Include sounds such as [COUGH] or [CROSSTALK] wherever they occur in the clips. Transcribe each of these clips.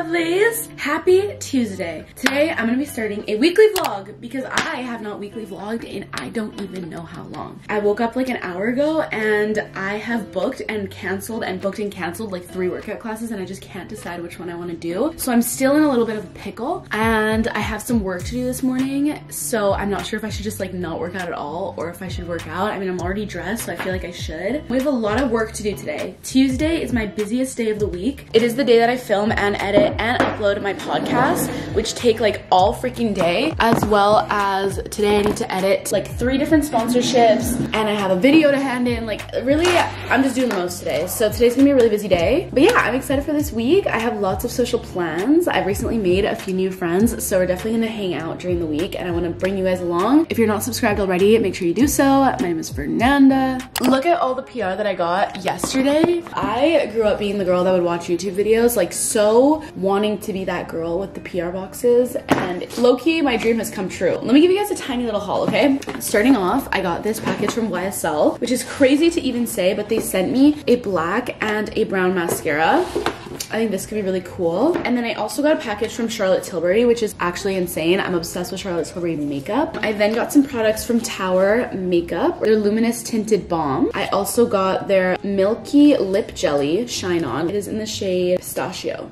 lovelies. Happy Tuesday. Today I'm gonna be starting a weekly vlog because I have not weekly vlogged in I don't even know how long. I woke up like an hour ago and I have booked and canceled and booked and canceled like three workout classes and I just can't decide which one I wanna do. So I'm still in a little bit of a pickle and I have some work to do this morning. So I'm not sure if I should just like not work out at all or if I should work out. I mean, I'm already dressed, so I feel like I should. We have a lot of work to do today. Tuesday is my busiest day of the week. It is the day that I film and edit and upload my podcast, which take like all freaking day, as well as today I need to edit like three different sponsorships and I have a video to hand in. Like really, I'm just doing the most today. So today's gonna be a really busy day. But yeah, I'm excited for this week. I have lots of social plans. I've recently made a few new friends, so we're definitely gonna hang out during the week and I wanna bring you guys along. If you're not subscribed already, make sure you do so. My name is Fernanda. Look at all the PR that I got yesterday. I grew up being the girl that would watch YouTube videos, like so wanting to be that girl with the PR boxes and low-key my dream has come true. Let me give you guys a tiny little haul, okay? Starting off, I got this package from YSL, which is crazy to even say, but they sent me a black and a brown mascara. I think this could be really cool. And then I also got a package from Charlotte Tilbury, which is actually insane. I'm obsessed with Charlotte Tilbury makeup. I then got some products from Tower Makeup, their Luminous Tinted Balm. I also got their Milky Lip Jelly Shine On. It is in the shade Pistachio.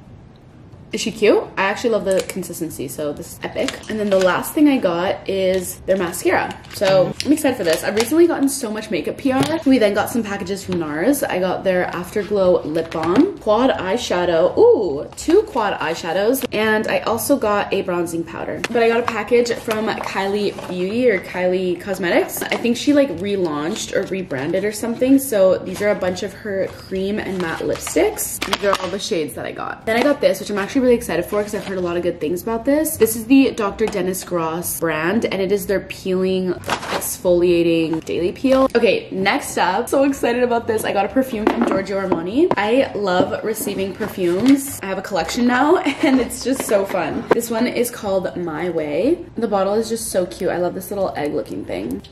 Is she cute? I actually love the consistency, so this is epic. And then the last thing I got is their mascara. So I'm excited for this. I've recently gotten so much makeup PR. We then got some packages from NARS. I got their Afterglow Lip Balm, quad eyeshadow, ooh, two quad eyeshadows, and I also got a bronzing powder. But I got a package from Kylie Beauty or Kylie Cosmetics. I think she like relaunched or rebranded or something. So these are a bunch of her cream and matte lipsticks. These are all the shades that I got. Then I got this, which I'm actually really excited for because I've heard a lot of good things about this. This is the Dr. Dennis Gross brand and it is their peeling exfoliating daily peel. Okay, next up, so excited about this. I got a perfume from Giorgio Armani. I love receiving perfumes. I have a collection now [LAUGHS] and it's just so fun. This one is called My Way. The bottle is just so cute. I love this little egg looking thing.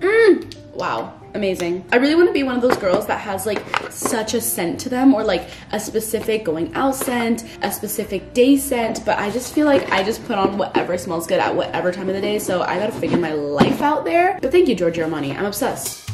Mmm, wow amazing. I really want to be one of those girls that has like such a scent to them or like a specific going out scent, a specific day scent, but I just feel like I just put on whatever smells good at whatever time of the day, so I gotta figure my life out there. But thank you, Giorgio Armani. I'm obsessed.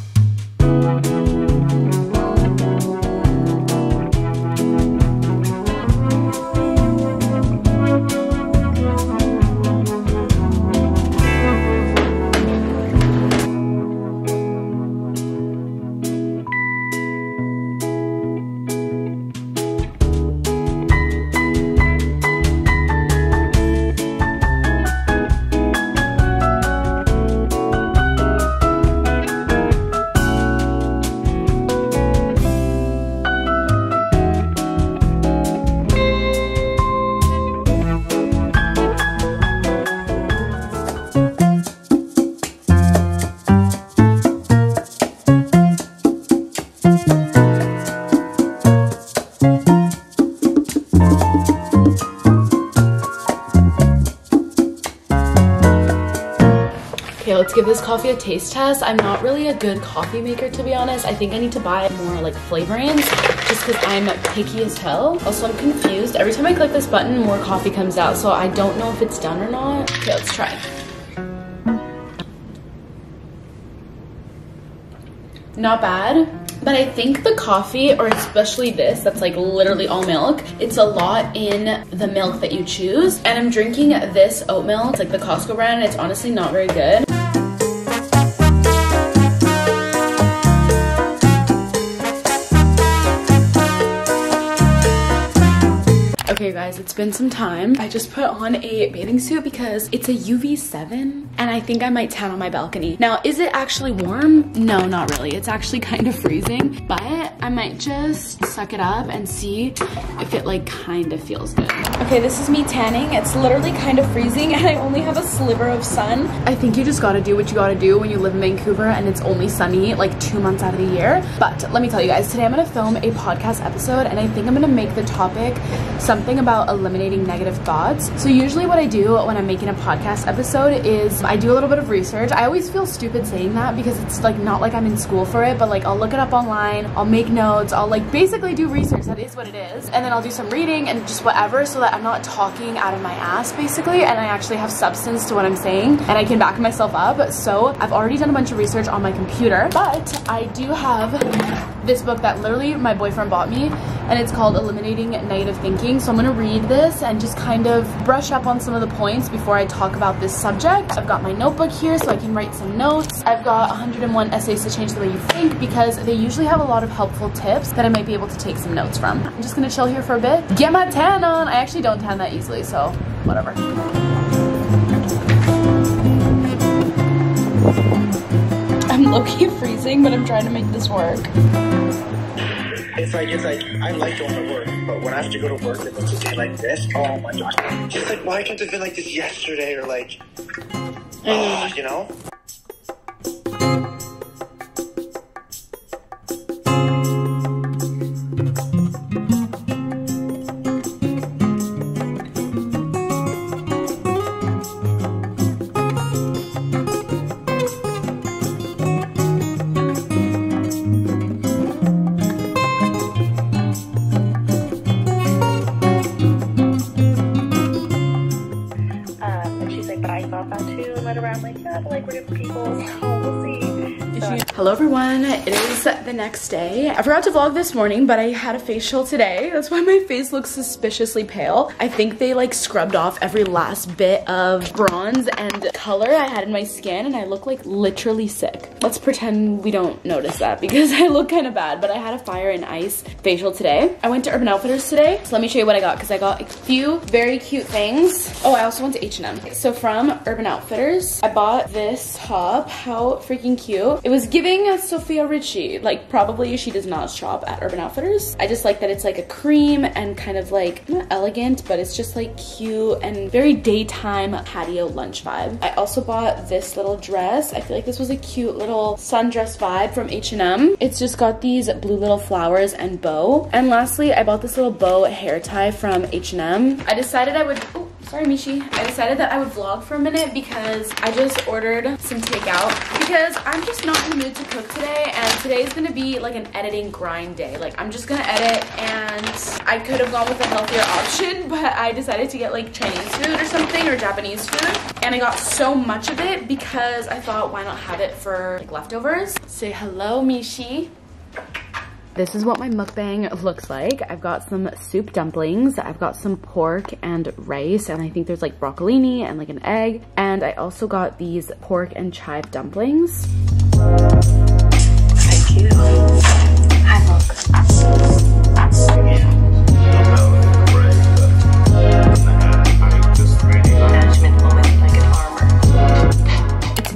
Coffee a taste test. I'm not really a good coffee maker, to be honest. I think I need to buy more like flavorings just because I'm picky as hell. Also, I'm confused. Every time I click this button, more coffee comes out, so I don't know if it's done or not. Okay, let's try. Not bad, but I think the coffee, or especially this, that's like literally all milk, it's a lot in the milk that you choose. And I'm drinking this oat milk, it's like the Costco brand, and it's honestly not very good. Guys, it's been some time. I just put on a bathing suit because it's a UV7 and I think I might tan on my balcony. Now, is it actually warm? No, not really. It's actually [LAUGHS] kind of freezing, but I might just suck it up and see if it like kind of feels good. Okay, this is me tanning. It's literally kind of freezing [LAUGHS] and I only have a sliver of sun. I think you just gotta do what you gotta do when you live in Vancouver and it's only sunny like two months out of the year. But let me tell you guys, today I'm gonna film a podcast episode and I think I'm gonna make the topic something about about eliminating negative thoughts. So usually what I do when I'm making a podcast episode is I do a little bit of research. I always feel stupid saying that because it's like not like I'm in school for it, but like I'll look it up online, I'll make notes, I'll like basically do research. That is what it is. And then I'll do some reading and just whatever so that I'm not talking out of my ass basically and I actually have substance to what I'm saying and I can back myself up. So I've already done a bunch of research on my computer, but I do have this book that literally my boyfriend bought me and it's called Eliminating Negative Thinking. So I'm gonna read this and just kind of brush up on some of the points before I talk about this subject. I've got my notebook here so I can write some notes. I've got 101 essays to change the way you think because they usually have a lot of helpful tips that I might be able to take some notes from. I'm just gonna chill here for a bit, get my tan on. I actually don't tan that easily, so whatever. I'm low-key freezing, but I'm trying to make this work. It's like it's like I like going to work, but when I have to go to work and it's a day like this, oh my god! Just like why can't it been like this yesterday or like, oh, you know? Too. Around like, yeah, like we're different people, Hello everyone, it is the next day. I forgot to vlog this morning, but I had a facial today. That's why my face looks suspiciously pale. I think they like scrubbed off every last bit of bronze and color I had in my skin and I look like literally sick. Let's pretend we don't notice that because [LAUGHS] I look kind of bad, but I had a fire and ice facial today. I went to Urban Outfitters today, so let me show you what I got because I got a few very cute things. Oh, I also went to H&M. So from Urban Outfitters, I bought this top. How freaking cute. It was giving a Sofia Richie. Like probably she does not shop at Urban Outfitters. I just like that it's like a cream and kind of like not elegant, but it's just like cute and very daytime patio lunch vibe. I also bought this little dress. I feel like this was a cute little sundress vibe from H&M. It's just got these blue little flowers and bow. And lastly, I bought this little bow hair tie from H&M. I decided I would, oh, sorry Mishi. I decided that I would vlog for a minute because I just ordered some takeout because I'm just not in the mood to cook today and today is gonna be like an editing grind day. Like I'm just gonna edit and I could have gone with a healthier option, [LAUGHS] but I decided to get like Chinese food or something or Japanese food. And I got so much of it because I thought why not have it for like leftovers. Say hello, Mishi. This is what my mukbang looks like. I've got some soup dumplings. I've got some pork and rice, and I think there's like broccolini and like an egg. And I also got these pork and chive dumplings. Thank you. Hi, look.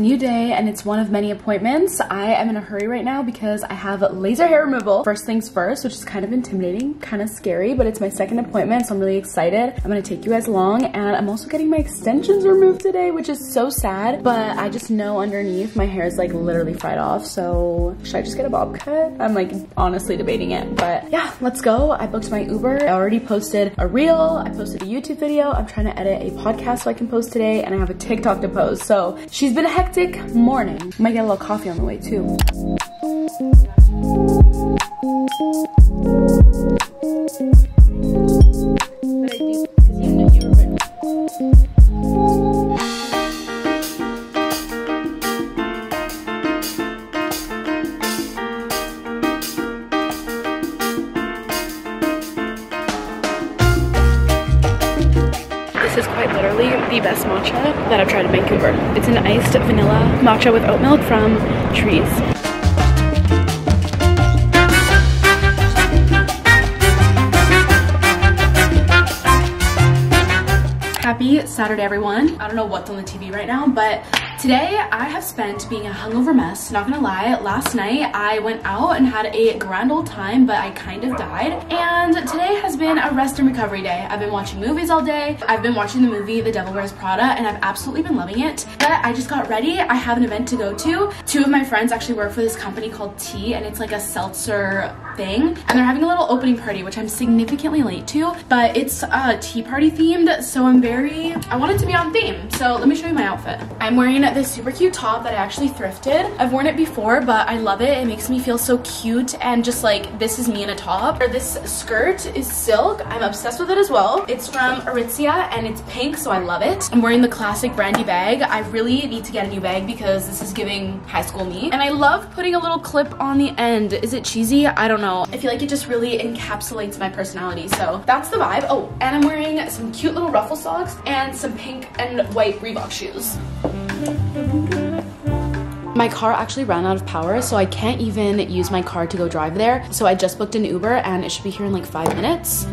New day and it's one of many appointments. I am in a hurry right now because I have laser hair removal. First things first, which is kind of intimidating, kind of scary, but it's my second appointment, so I'm really excited. I'm gonna take you guys along and I'm also getting my extensions removed today, which is so sad, but I just know underneath my hair is like literally fried off, so should I just get a bob cut? I'm like honestly debating it, but yeah, let's go. I booked my Uber. I already posted a reel. I posted a YouTube video. I'm trying to edit a podcast so I can post today and I have a TikTok to post. So she's been a hectic morning. Might get a little coffee on the way too. Happy Saturday, everyone. I don't know what's on the TV right now, but Today, I have spent being a hungover mess. Not gonna lie, last night I went out and had a grand old time, but I kind of died. And today has been a rest and recovery day. I've been watching movies all day. I've been watching the movie The Devil Wears Prada, and I've absolutely been loving it. But I just got ready. I have an event to go to. Two of my friends actually work for this company called Tea, and it's like a seltzer thing. And they're having a little opening party, which I'm significantly late to, but it's uh, tea party themed. So I'm very, I want it to be on theme. So let me show you my outfit. I'm wearing this super cute top that I actually thrifted. I've worn it before, but I love it. It makes me feel so cute and just like, this is me in a top. This skirt is silk. I'm obsessed with it as well. It's from Aritzia and it's pink, so I love it. I'm wearing the classic brandy bag. I really need to get a new bag because this is giving high school me. And I love putting a little clip on the end. Is it cheesy? I don't know. I feel like it just really encapsulates my personality. So that's the vibe. Oh, and I'm wearing some cute little ruffle socks and some pink and white Reebok shoes. My car actually ran out of power, so I can't even use my car to go drive there. So I just booked an Uber and it should be here in like five minutes.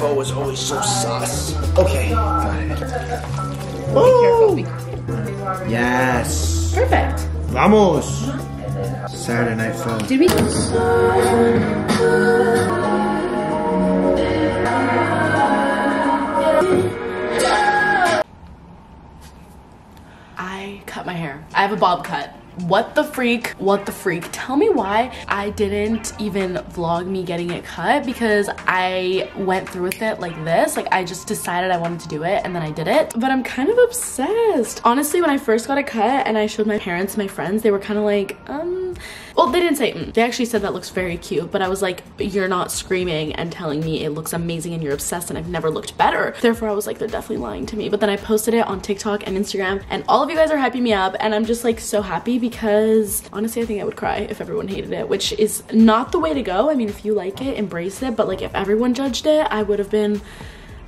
Ordering pho is always so sus. Okay, got it. Oh! Yes. Perfect. Vamos. Saturday night pho. Did we? I cut my hair. I have a bob cut. What the freak? What the freak? Tell me why I didn't even vlog me getting it cut because I went through with it like this. Like I just decided I wanted to do it and then I did it. But I'm kind of obsessed. Honestly, when I first got it cut and I showed my parents, my friends, they were kind of like, um, they didn't say, mm. they actually said that looks very cute, but I was like, you're not screaming and telling me it looks amazing and you're obsessed and I've never looked better. Therefore, I was like, they're definitely lying to me. But then I posted it on TikTok and Instagram and all of you guys are hyping me up and I'm just like so happy because honestly, I think I would cry if everyone hated it, which is not the way to go. I mean, if you like it, embrace it. But like if everyone judged it, I would have been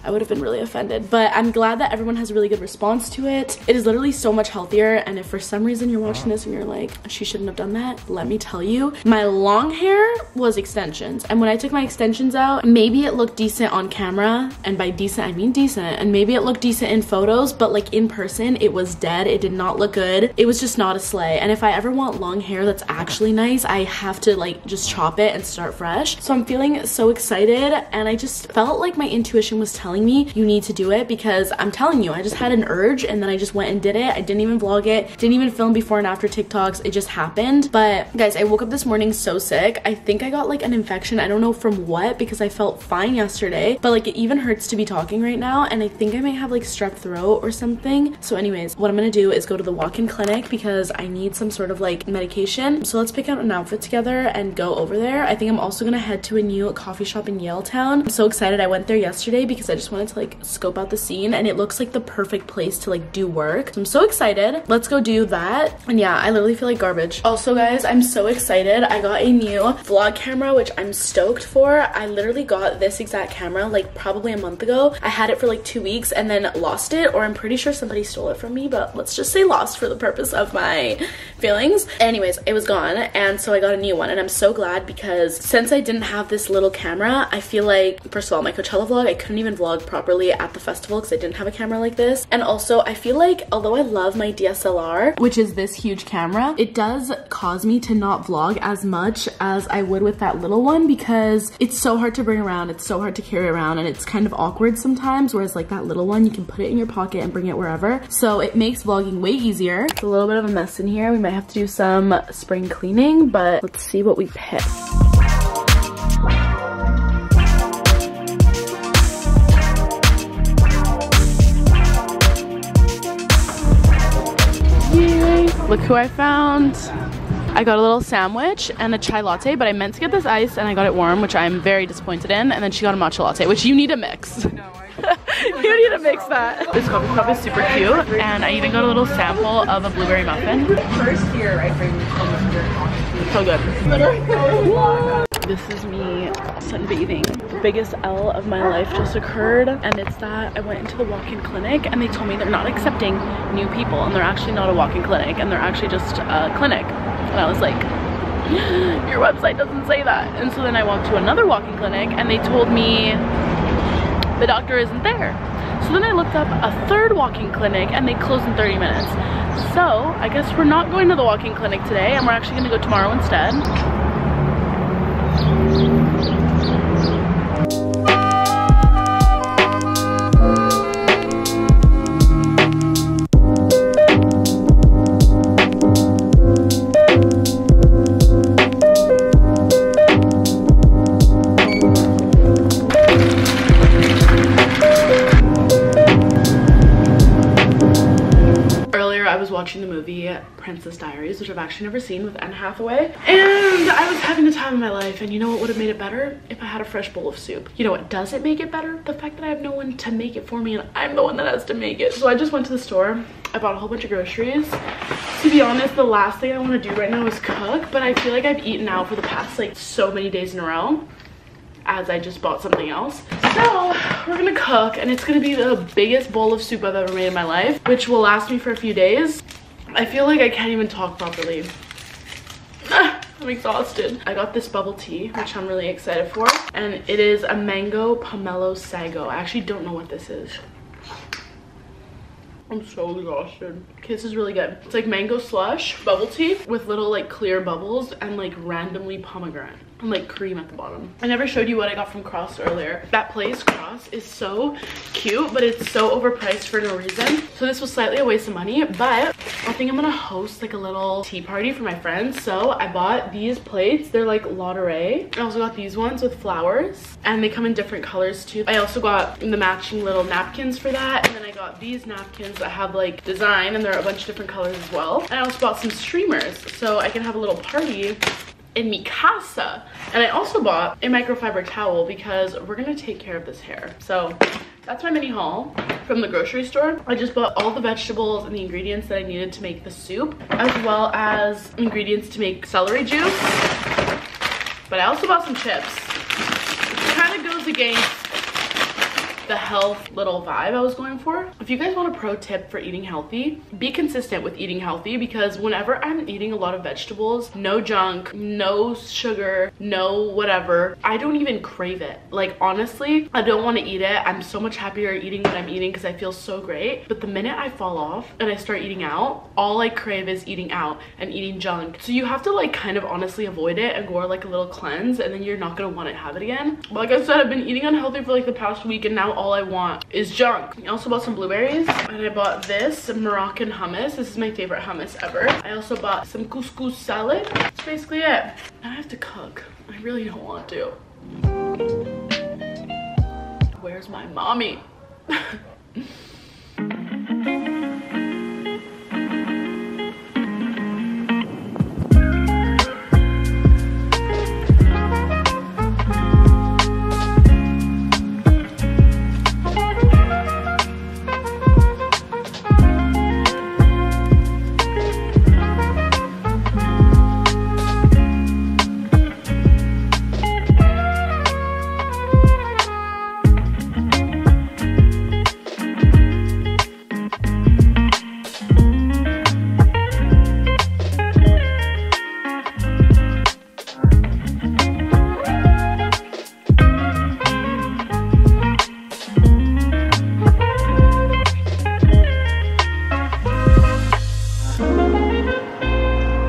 I would have been really offended. But I'm glad that everyone has a really good response to it. It is literally so much healthier. And if for some reason you're watching this and you're like, she shouldn't have done that, let me tell you, my long hair was extensions. And when I took my extensions out, maybe it looked decent on camera. And by decent, I mean decent. And maybe it looked decent in photos, but like in person, it was dead. It did not look good. It was just not a sleigh. And if I ever want long hair that's actually nice, I have to like just chop it and start fresh. So I'm feeling so excited. And I just felt like my intuition was telling me you need to do it because I'm telling you, I just had an urge and then I just went and did it. I didn't even vlog it, didn't even film before and after TikToks. It just happened. But guys, I woke up this morning so sick. I think I got like an infection. I don't know from what because I felt fine yesterday, but like it even hurts to be talking right now. And I think I might have like strep throat or something. So anyways, what I'm gonna do is go to the walk-in clinic because I need some sort of like medication. So let's pick out an outfit together and go over there. I think I'm also gonna head to a new coffee shop in Yaletown. I'm so excited. I went there yesterday because I just wanted to like scope out the scene and it looks like the perfect place to like do work. I'm so excited. Let's go do that. And yeah, I literally feel like garbage. Also guys, I'm so excited. I got a new vlog camera, which I'm stoked for. I literally got this exact camera like probably a month ago. I had it for like two weeks and then lost it or I'm pretty sure somebody stole it from me, but let's just say lost for the purpose of my feelings. Anyways, it was gone and so I got a new one and I'm so glad because since I didn't have this little camera, I feel like, first of all, my Coachella vlog, I couldn't even vlog properly at the festival because I didn't have a camera like this. And also, I feel like although I love my DSLR, which is this huge camera, it does cause me to not vlog as much as I would with that little one because it's so hard to bring around, it's so hard to carry around, and it's kind of awkward sometimes, whereas like that little one, you can put it in your pocket and bring it wherever. So it makes vlogging way easier. It's a little bit of a mess in here. We might have to do some spring cleaning, but let's see what we pick. Look who I found. I got a little sandwich and a chai latte, but I meant to get this iced and I got it warm, which I'm very disappointed in. And then she got a matcha latte, which you need to mix. [LAUGHS] you need to mix that. This coffee cup is super cute, and I even got a little sample of a blueberry muffin. First year, I bring So good. [LAUGHS] This is me sunbathing. The biggest L of my life just occurred, and it's that I went into the walk-in clinic and they told me they're not accepting new people, and they're actually not a walk-in clinic, and they're actually just a clinic. And I was like, [GASPS] your website doesn't say that. And so then I walked to another walk-in clinic and they told me the doctor isn't there. So then I looked up a third walk-in clinic and they close in 30 minutes. So I guess we're not going to the walk-in clinic today and we're actually gonna go tomorrow instead. I've actually never seen with Anne Hathaway. And I was having the time of my life. And you know what would have made it better? If I had a fresh bowl of soup. You know what doesn't make it better? The fact that I have no one to make it for me and I'm the one that has to make it. So I just went to the store. I bought a whole bunch of groceries. To be honest, the last thing I want to do right now is cook. But I feel like I've eaten out for the past like so many days in a row as I just bought something else. So we're gonna cook and it's gonna be the biggest bowl of soup I've ever made in my life, which will last me for a few days. I feel like I can't even talk properly. [LAUGHS] I'm exhausted. I got this bubble tea, which I'm really excited for. And it is a mango pomelo sago. I actually don't know what this is. I'm so exhausted. Okay, this is really good. It's like mango slush, bubble tea with little like clear bubbles and like randomly pomegranate and like cream at the bottom. I never showed you what I got from Cross earlier. That place, Cross, is so cute, but it's so overpriced for no reason. So this was slightly a waste of money, but I think I'm gonna host like a little tea party for my friends. So I bought these plates. They're like Ladurée. I also got these ones with flowers and they come in different colors too. I also got the matching little napkins for that. And then I got these napkins that have like design and they're a bunch of different colors as well. And I also bought some streamers so I can have a little party in Mikasa. And I also bought a microfiber towel because we're gonna take care of this hair. So that's my mini haul from the grocery store. I just bought all the vegetables and the ingredients that I needed to make the soup, as well as ingredients to make celery juice. But I also bought some chips. It kind of goes against the health little vibe I was going for. If you guys want a pro tip for eating healthy, be consistent with eating healthy because whenever I'm eating a lot of vegetables, no junk, no sugar, no whatever, I don't even crave it. Like honestly, I don't want to eat it. I'm so much happier eating what I'm eating because I feel so great. But the minute I fall off and I start eating out, all I crave is eating out and eating junk. So you have to like kind of honestly avoid it and go like a little cleanse and then you're not gonna want to have it again. Like I said, I've been eating unhealthy for like the past week and now all I want is junk. I also bought some blueberries and I bought this Moroccan hummus. This is my favorite hummus ever. I also bought some couscous salad. That's basically it. Now I have to cook. I really don't want to. Where's my mommy? [LAUGHS]